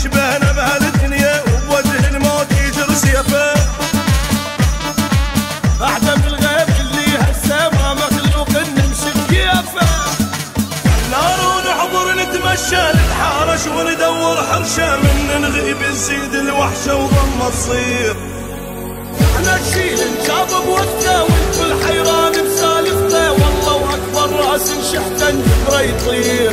يشبهنا بهالدنيا وبوجه الموت يجر سيفه. اعدم الغيب اللي هسه ما مخلوق نمشي بكيفه. نار ونحضر نتمشى نتحارش وندور حرشه. من نغيب نزيد الوحشه وضمه تصير أحنا نشيل نجاب بوقته والكل حيران بسالفته. والله واكبر رأس شحته الجبره يطير